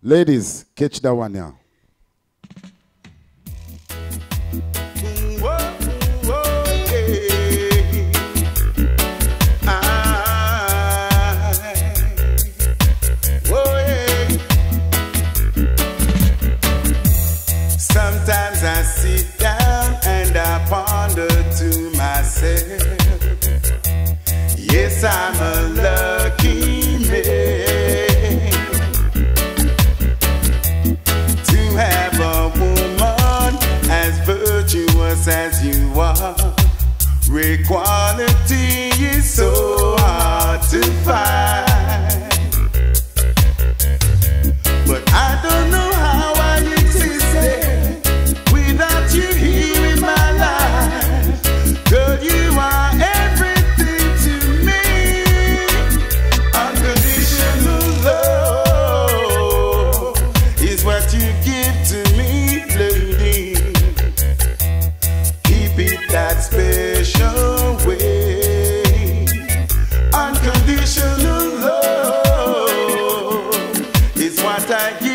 Ladies, catch that one now. Sometimes I sit down and I ponder to myself. Yes, I'm is you give to me, lady. Keep it that special way. Unconditional love is what I give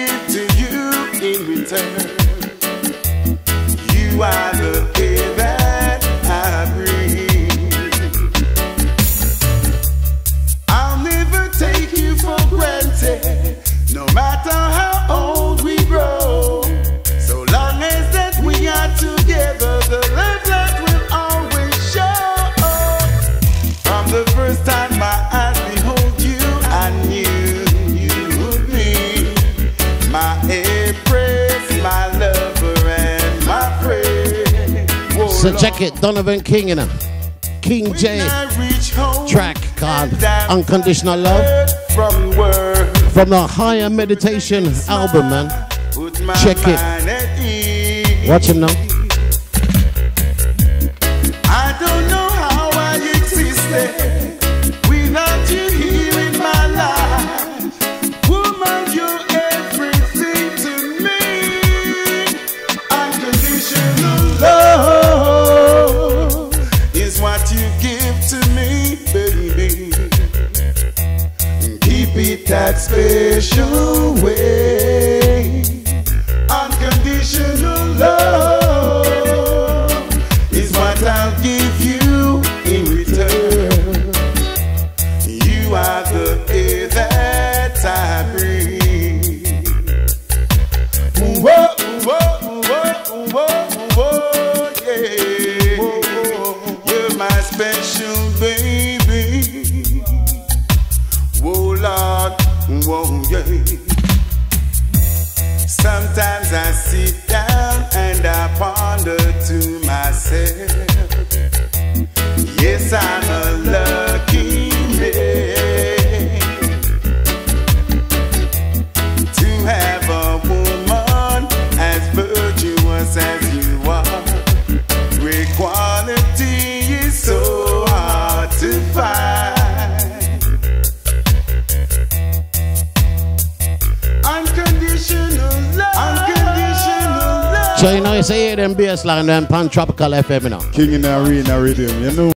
So check it, Donovan King, you know. Kingjay When I reach home track called Unconditional Love From from the Higher Meditation album, man. Check it. mind at ease. Watch him now. Is what you give to me, baby. Keep it that special way. Unconditional love is what I'll give you special baby. Whoa, Lord, whoa, yeah. So you know, you say, yeah, them bass line, them pan Tropical FM, you know. King in the arena rhythm, you know.